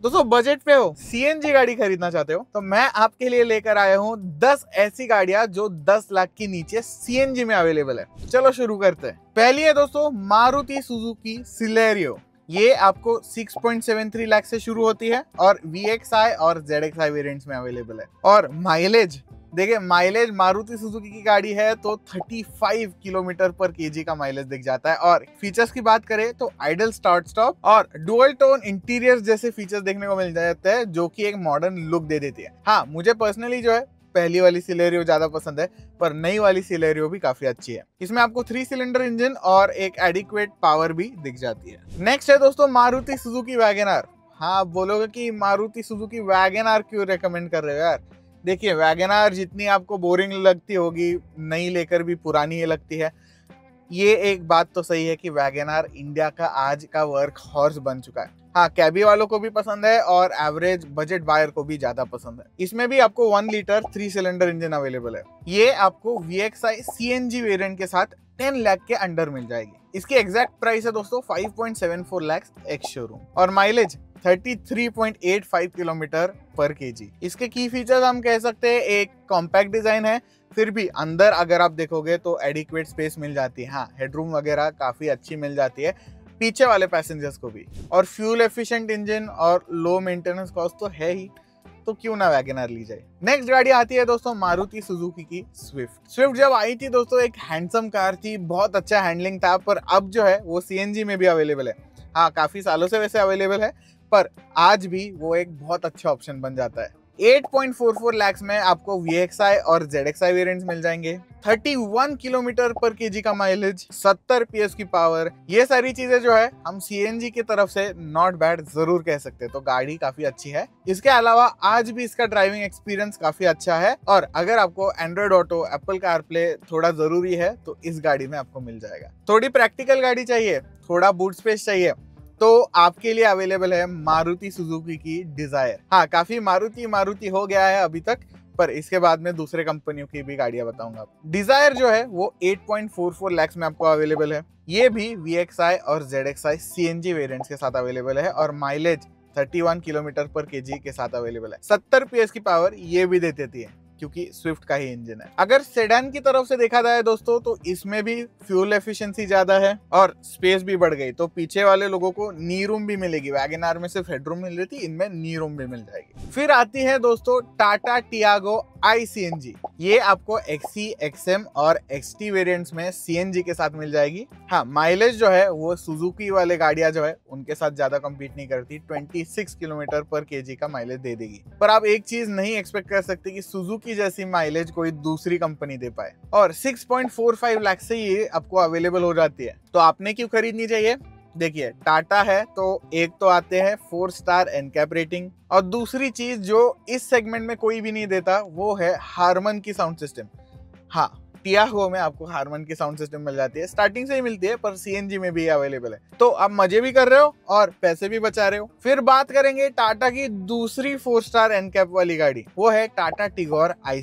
दोस्तों बजट पे हो सीएनजी गाड़ी खरीदना चाहते हो तो मैं आपके लिए लेकर आया हूँ 10 ऐसी गाड़ियाँ जो 10 लाख के नीचे सीएनजी में अवेलेबल है। चलो शुरू करते हैं। पहली है दोस्तों, मारुति सुजुकी सिलेरियो। ये आपको 6.73 लाख से शुरू होती है और VXI और जेड ZXI वेरिएंट्स में अवेलेबल है। और माइलेज देखिए माइलेज मारुति सुजुकी की गाड़ी है तो 35 किलोमीटर पर केजी का माइलेज दिख जाता है। और फीचर्स की बात करें तो आइडल स्टार्ट स्टॉप और डुअल टोन इंटीरियर जैसे फीचर्स देखने को मिल जाते हैं, जो कि एक मॉडर्न लुक दे देती है। हाँ मुझे पर्सनली जो है, पहली वाली सिलेरियो ज़्यादा पसंद है, पर नई वाली सिलेरियो भी काफ़ी अच्छी है। इसमें आपको थ्री सिलेंडर इंजन और एक एडिक्वेट पावर भी दिख जाती है। नेक्स्ट है दोस्तों, मारुति सुजुकी वैगनार। हाँ आप बोलोगे कि मारुति सुजुकी वैगनार क्यों रेकमेंड कर रहे हो यार? देखिए वैगनार जितनी आपको बोरिंग लगती होगी, नई लेकर भी पुरानी ही लगती है। ये एक बात तो सही है कि वैगनार इंडिया का आज का वर्क हॉर्स बन चुका है। हाँ कैबी वालों को भी पसंद है और एवरेज बजट बायर को भी ज़्यादा पसंद है। इसमें भी आपको one litre three cylinder engine available है। ये आपको V X I C N G variant के साथ टेन लाख के अंडर मिल जाएगी। इसकी एग्जैक्ट प्राइस है दोस्तों five point seven four lakhs ex showroom और माइलेज 33.85 किलोमीटर पर केजी इसके की फीचर्स हम कह सकते हैं, एक कॉम्पैक्ट डिज़ाइन है, फिर भी अंदर अगर आप देखोगे तो एडिक्वेट स्पेस मिल जाती है। हाँ हेडरूम वगैरह काफ़ी अच्छी मिल जाती है, पीछे वाले पैसेंजर्स को भी। और फ्यूल एफिशिएंट इंजन और लो मेंटेनेंस कॉस्ट तो है ही तो क्यों ना वैगनर ली जाए। नेक्स्ट गाड़ी आती है दोस्तों मारुति सुजुकी की स्विफ्ट स्विफ्ट जब आई थी दोस्तों, एक हैंडसम कार थी, बहुत अच्छा हैंडलिंग था, पर अब जो है, वो सीएनजी में भी अवेलेबल है। हाँ काफ़ी सालों से वैसे अवेलेबल है पर आज भी वो एक बहुत अच्छा ऑप्शन बन जाता है। 8.44 लाख में आपको VXI और ZXI वेरिएंट्स मिल जाएँगे। 31 किलोमीटर पर केजी का माइलेज 70 पीएस की पावर ये सारी चीज़ें जो है, हम सीएनजी की तरफ़ से नॉट बैड ज़रूर कह सकते हैं। तो गाड़ी काफ़ी अच्छी है। इसके अलावा आज भी इसका ड्राइविंग एक्सपीरियंस काफ़ी अच्छा है और अगर आपको Android auto Apple car play थोड़ा ज़रूरी है तो इस गाड़ी में आपको मिल जाएगा। थोड़ी प्रैक्टिकल गाड़ी चाहिए, थोड़ा बूट स्पेस चाहिए तो आपके लिए अवेलेबल है मारुति सुजुकी की डिज़ायर हाँ काफ़ी मारुति मारुति हो गया है अभी तक, पर इसके बाद में दूसरे कंपनियों की भी गाड़ियाँ बताऊँगा। डिज़ायर जो है, वो 8.44 लाख में आपको अवेलेबल है। ये भी VXI और ZXI CNG वेरिएंट्स के साथ अवेलेबल है और माइलेज 31 किलोमीटर पर केजी के साथ अवेलेबल है। 70 पीएस की पावर ये भी दे देती है। क्योंकि स्विफ्ट का ही इंजन है। अगर सेडान की तरफ़ से देखा जाए दोस्तों तो इसमें भी फ्यूल एफिशिएंसी ज़्यादा है और स्पेस भी बढ़ गई। तो पीछे वाले लोगों को नी रूम भी मिलेगी। वैगन आर में सिर्फ़ हेडरूम मिल रही थी, इनमें नी रूम भी मिल जाएगी। फिर आती है दोस्तों टाटा टियागो आई ये आपको एक्सी एक्सएम और एक्सटी वेरिएंट्स में सीएनजी के साथ मिल जाएगी। हाँ माइलेज जो है, वो सुजुकी वाले गाड़ियाँ जो है, उनके साथ ज़्यादा कम्पीट नहीं करती। 26 किलोमीटर पर केजी का माइलेज दे देगी। पर आप एक चीज़ नहीं एक्सपेक्ट कर सकते कि सुजुकी जैसी माइलेज कोई दूसरी कंपनी दे पाए। और 6.45 लाख से ये आपको अवेलेबल हो जाती है। तो आपने क्यों खरीदनी चाहिए? देखिए टाटा है तो एक तो आते हैं फोर स्टार एनकैप रेटिंग और दूसरी चीज़ जो इस सेगमेंट में कोई भी नहीं देता, वो है हारमन की साउंड सिस्टम हाँ टियागो में आपको हारमन की साउंड सिस्टम मिल जाती है। स्टार्टिंग से ही मिलती है, पर सीएनजी में भी अवेलेबल है। तो आप मज़े भी कर रहे हो और पैसे भी बचा रहे हो। फिर बात करेंगे टाटा की दूसरी फोर स्टार एनकैप वाली गाड़ी। वो है टाटा टिगोर आई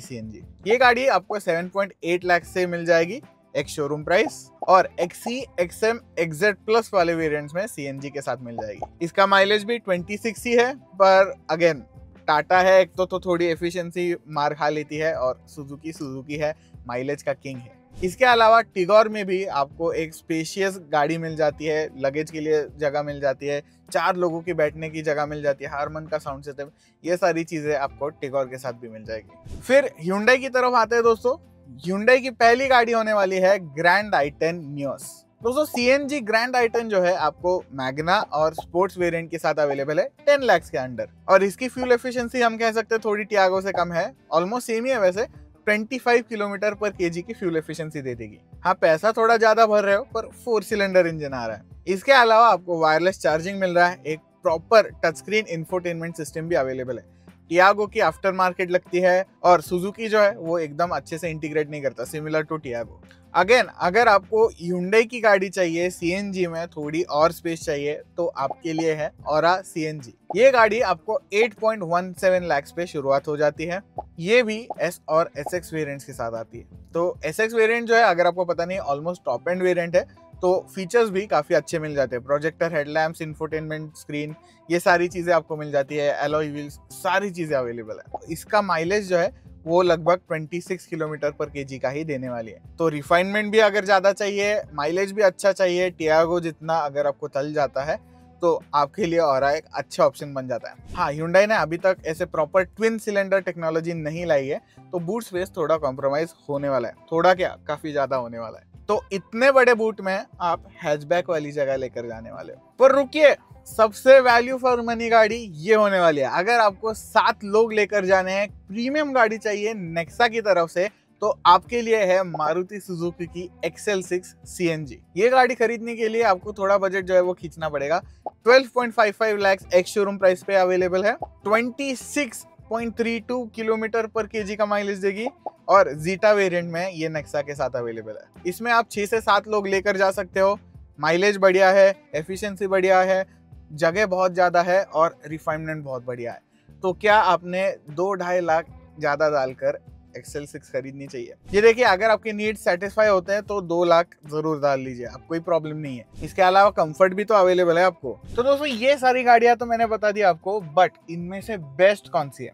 ये गाड़ी आपको 7.8 लाख से मिल जाएगी, एक शोरूम प्राइस और एक्सी एक्सएम एक्जेड प्लस वाले वेरिएंट्स में सीएनजी के साथ मिल जाएगी। इसका माइलेज भी 26 ही है, पर अगेन टाटा है एक तो, तो थोड़ी एफिशिएंसी मार खा लेती है और सुजुकी सुजुकी है माइलेज का किंग है। इसके अलावा टिगोर में भी आपको एक स्पेशियस गाड़ी मिल जाती है लगेज के लिए जगह मिल जाती है चार लोगों की बैठने की जगह मिल जाती है हारमन का साउंड सिस्टम ये सारी चीज़ें आपको टिगोर के साथ भी मिल जाएगी। फिर ह्यूंडई की तरफ़ आते हैं दोस्तों। ह्यूंडई की पहली गाड़ी होने वाली है ग्रैंड आइटन न्यूस दोस्तों सीएनजी ग्रैंड आइटन जो है आपको मैग्ना और स्पोर्ट्स वेरिएंट के साथ अवेलेबल है 10 लैक्स के अंडर और इसकी फ्यूल एफिशिएंसी हम कह सकते हैं थोड़ी टियागो से कम है। ऑलमोस्ट सेम ही है वैसे। 25 किलोमीटर पर केजी की फ्यूल एफिशिएंसी दे देगी। हाँ पैसा थोड़ा ज़्यादा भर रहे हो, पर फोर सिलेंडर इंजन आ रहा है। इसके अलावा आपको वायरलेस चार्जिंग मिल रहा है। एक proper touch screen infotainment system भी अवेलेबल है। टियागो की आफ्टर मार्केट लगती है और सुजुकी जो है, वो एकदम अच्छे से इंटीग्रेट नहीं करता। सिमिलर टू टियागो अगेन अगर आपको ह्यूंडई की गाड़ी चाहिए सीएनजी में थोड़ी और स्पेस चाहिए तो आपके लिए है और सीएनजी ये गाड़ी आपको 8.17 लाख पे शुरुआत हो जाती है। ये भी एस और एस एक्स वेरियंट्स के साथ आती है। तो एस एक्स वेरियंट जो है, अगर आपको पता नहीं ऑलमोस्ट टॉप एंड वेरियंट है तो फीचर्स भी काफ़ी अच्छे मिल जाते हैं। प्रोजेक्टर हेडलैम्प्स इंफोटेनमेंट स्क्रीन ये सारी चीज़ें आपको मिल जाती है। एलोई व्हील्स सारी चीज़ें अवेलेबल है। इसका माइलेज जो है वो लगभग 26 किलोमीटर पर केजी का ही देने वाली है। तो रिफाइनमेंट भी अगर ज़्यादा चाहिए माइलेज भी अच्छा चाहिए टियागो जितना अगर आपको चल जाता है तो आपके लिए और एक अच्छा ऑप्शन बन जाता है। हाँ ह्यूंडई ने अभी तक ऐसे प्रॉपर ट्विन सिलेंडर टेक्नोलॉजी नहीं लाई है तो बूट स्पेस थोड़ा कॉम्प्रोमाइज होने वाला है। थोड़ा क्या, काफ़ी ज़्यादा होने वाला है। तो इतने बड़े बूट में आप हैचबैक वाली जगह लेकर जाने वाले हो। पर रुकिए सबसे वैल्यू फॉर मनी गाड़ी ये होने वाली है। अगर आपको सात लोग लेकर जाने हैं प्रीमियम गाड़ी चाहिए नेक्सा की तरफ़ से तो आपके लिए है मारुति सुजुकी की एक्सेल सिक्स सी ये गाड़ी खरीदने के लिए आपको थोड़ा बजट जो है वो खींचना पड़ेगा। 12.55 लाख एक्स शोरूम प्राइस पे अवेलेबल है। 26.32 किलोमीटर पर केजी का माइलेज देगी और जीटा वेरिएंट में ये नेक्सा के साथ अवेलेबल है। इसमें आप छह से सात लोग लेकर जा सकते हो। माइलेज बढ़िया है एफिशिएंसी बढ़िया है जगह बहुत ज़्यादा है और रिफाइनमेंट बहुत बढ़िया है। तो क्या आपने दो ढाई लाख ज़्यादा डालकर एक्सेल सिक्स खरीदनी चाहिए? ये देखिए अगर आपके नीड सेटिस्फाई होते हैं तो दो लाख ज़रूर डाल लीजिए आप कोई प्रॉब्लम नहीं है। इसके अलावा कंफर्ट भी तो अवेलेबल है आपको। तो दोस्तों ये सारी गाड़ियाँ तो मैंने बता दी आपको बट इनमें से बेस्ट कौन सी है?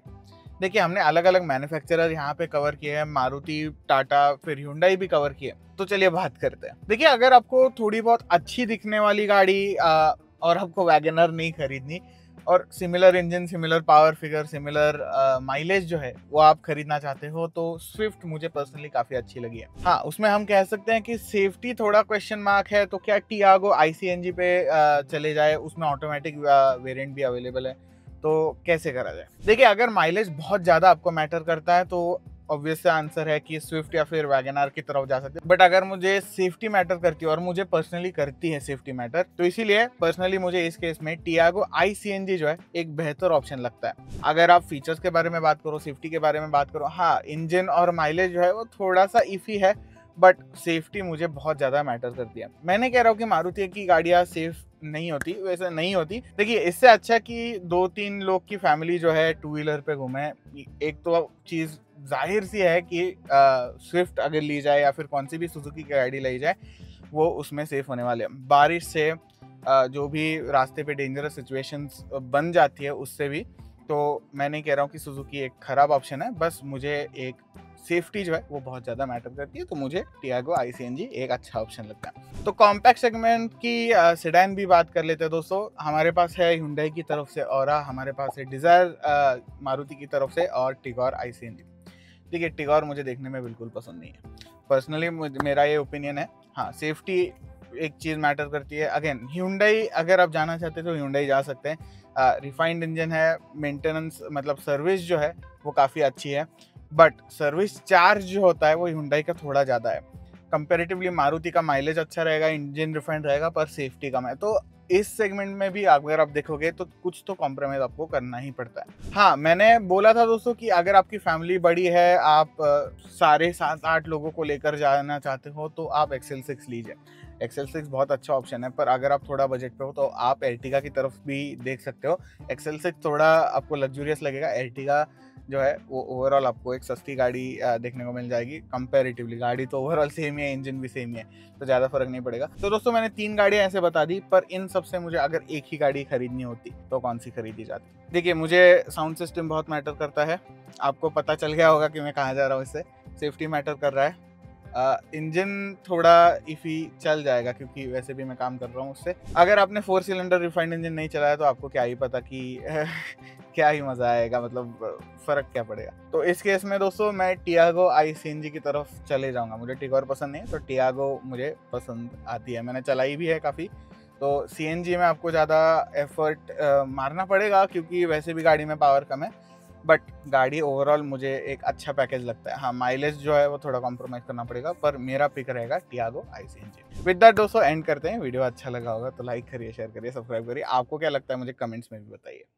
देखिए हमने अलग अलग मैन्युफैक्चरर यहाँ पे कवर किए हैं मारुति टाटा फिर हुंडई भी कवर किए। तो चलिए बात करते हैं। देखिए अगर आपको थोड़ी बहुत अच्छी दिखने वाली गाड़ी आ, और आपको वैगनर नहीं खरीदनी। और similar engine similar power figure similar mileage जो है वो आप खरीदना चाहते हो तो स्विफ्ट मुझे पर्सनली काफ़ी अच्छी लगी है। हाँ उसमें हम कह सकते हैं कि सेफ्टी थोड़ा क्वेश्चन मार्क है तो क्या टीआगो आईसीएनजी पे uh, चले जाए उसमें ऑटोमेटिक वेरिएंट भी अवेलेबल है तो कैसे करा जाए? देखिए अगर माइलेज बहुत ज़्यादा आपको मैटर करता है तो ऑब्वियस आंसर है कि स्विफ्ट या फिर वैगन की तरफ़ जा सकते हैं। बट अगर मुझे सेफ्टी मैटर करती है और मुझे पर्सनली करती है सेफ्टी मैटर तो इसीलिए पर्सनली मुझे इस केस में टियागो आई जो है, एक बेहतर ऑप्शन लगता है। अगर आप फीचर्स के बारे में बात करो सेफ्टी के बारे में बात करो हाँ इंजन और माइलेज जो है, वो थोड़ा सा इफी है बट सेफ्टी मुझे बहुत ज़्यादा मैटर करती है। मैंने कह रहा हूँ कि मारुति की गाड़ियाँ सेफ़ नहीं होती, वैसे नहीं होती। देखिए, इससे अच्छा कि दो तीन लोग की फैमिली जो है टू व्हीलर पे घूमे, एक तो चीज़ ज़ाहिर सी है कि स्विफ्ट अगर ली जाए या फिर कौन सी भी सुजुकी की गाड़ी ली जाए वो उसमें सेफ़ होने वाले हैं। बारिश से आ, जो भी रास्ते पे डेंजरस सिचुएशंस बन जाती है उससे भी तो मैं नहीं कह रहा हूँ कि सुजुकी एक ख़राब ऑप्शन है बस मुझे एक सेफ्टी जो है वो बहुत ज़्यादा मैटर करती है तो मुझे टियागो आई एक अच्छा ऑप्शन लगता है। तो कॉम्पैक्ट सेगमेंट की सेडान भी बात कर लेते हैं दोस्तों। हमारे पास है हुंडई की तरफ़ से और हमारे पास है डिज़ायर मारुति की तरफ़ से और टिगोर आई देखिए टिगोर मुझे देखने में बिल्कुल पसंद नहीं है। पर्सनली मेरा ये ओपिनियन है हाँ सेफ्टी एक चीज़ मैटर करती है। अगेन ह्यूंडई अगर आप जाना चाहते हैं तो ह्यूंडई जा सकते हैं। रिफाइंड इंजन है मेंटेनेंस मतलब सर्विस जो है, वो काफ़ी अच्छी है। बट सर्विस चार्ज जो होता है, वो ह्यूंडई का थोड़ा ज़्यादा है। कंपेरेटिवली मारुति का माइलेज अच्छा रहेगा इंजन रिफाइंड रहेगा, पर सेफ्टी कम है। तो इस सेगमेंट में भी अगर आप देखोगे तो कुछ तो कॉम्प्रोमाइज आपको करना ही पड़ता है। हाँ मैंने बोला था दोस्तों कि अगर आपकी फैमिली बड़ी है, आप सारे सात आठ लोगों को लेकर जाना चाहते हो तो आप एक्सेल सिक्स लीजिए। एक्सेल सिक्स बहुत अच्छा ऑप्शन है, पर अगर आप थोड़ा बजट पे हो तो आप एर्टिगा की तरफ़ भी देख सकते हो। एक्सेल सिक्स थोड़ा आपको लग्जूरियस लगेगा एर्टिगा जो है, वो ओवरऑल आपको एक सस्ती गाड़ी देखने को मिल जाएगी कंपेरेटिवली गाड़ी तो ओवरऑल सेम ही है इंजन भी सेम ही है तो ज़्यादा फ़र्क नहीं पड़ेगा। तो दोस्तों, मैंने तीन गाड़ियाँ ऐसे बता दी, पर इन सबसे मुझे अगर एक ही गाड़ी खरीदनी होती तो कौन सी खरीदी जाती? देखिए, मुझे साउंड सिस्टम बहुत मैटर करता है। आपको पता चल गया होगा कि मैं कहाँ जा रहा हूँ इससे। सेफ्टी मैटर कर रहा है। इंजन थोड़ा इफ़ी चल जाएगा, क्योंकि वैसे भी मैं काम कर रहा हूँ उससे। अगर आपने फोर सिलेंडर रिफाइंड इंजन नहीं चलाया तो आपको क्या ही पता कि क्या ही मज़ा आएगा मतलब फ़र्क क्या पड़ेगा? तो इस केस में दोस्तों मैं टियागो आई सी एन जी की तरफ़ चले जाऊँगा। मुझे टिगोर पसंद नहीं है तो टियागो मुझे पसंद आती है। मैंने चलाई भी है काफ़ी। तो सी एन जी में आपको ज़्यादा एफर्ट आ, मारना पड़ेगा क्योंकि वैसे भी गाड़ी में पावर कम है। बट गाड़ी ओवरऑल मुझे एक अच्छा पैकेज लगता है। हाँ माइलेज जो है वो थोड़ा कॉम्प्रोमाइज करना पड़ेगा पर मेरा पिक रहेगा Tiago i C N G with that दोस्तों एंड करते हैं। वीडियो अच्छा लगा होगा तो लाइक करिए शेयर करिए सब्सक्राइब करिए। आपको क्या लगता है मुझे कमेंट्स में भी बताइए।